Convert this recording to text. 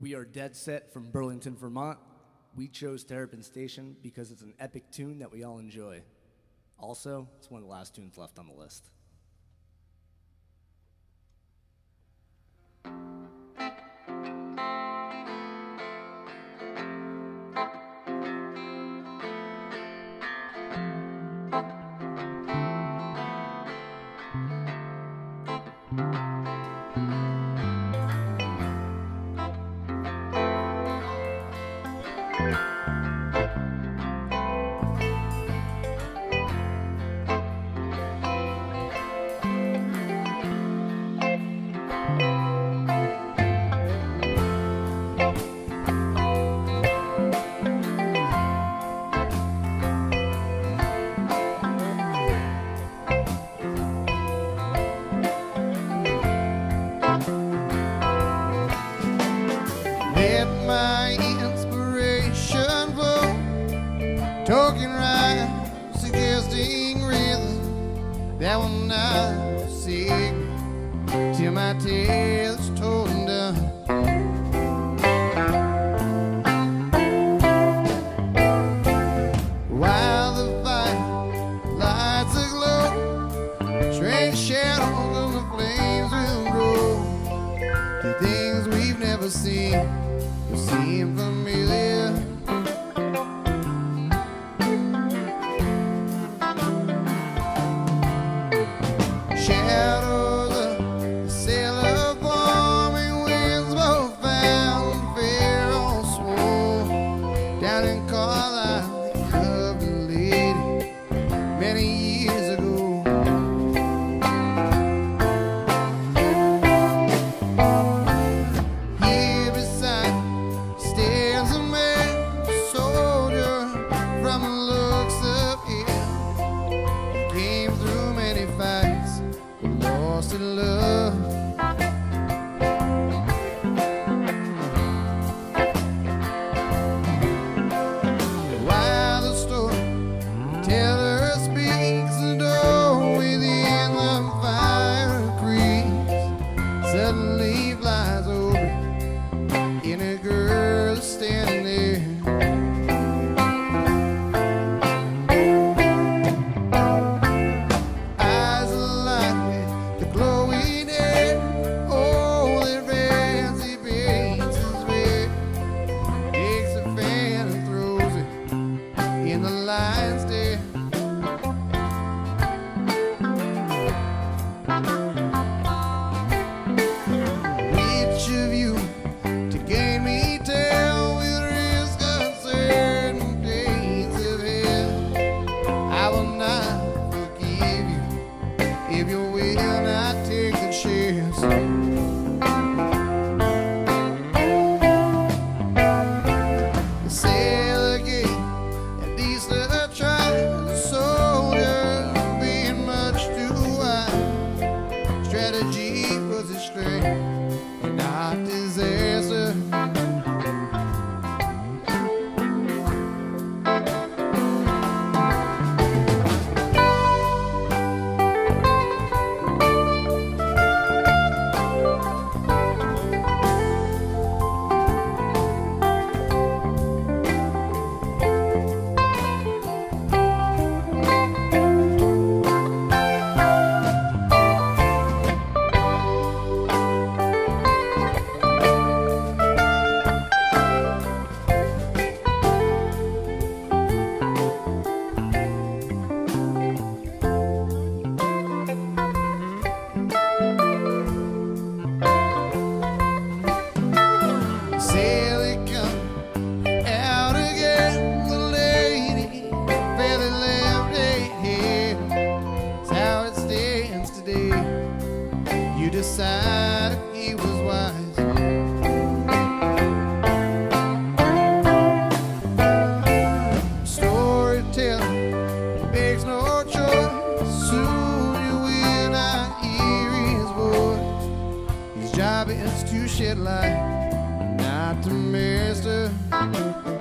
We are Dead Set from Burlington, Vermont. We chose Terrapin Station because it's an epic tune that we all enjoy. Also, it's one of the last tunes left on the list. My inspiration. Flow, talking right, suggesting rhythm that will not forsake till my tale is told and done. While the fire lights aglow, strange shadows of the flames will grow. To things we've never seen will seem familiar. It in You decided he was wise. Storyteller makes no choice. Soon you will not hear his voice. His job is to shed light not to master.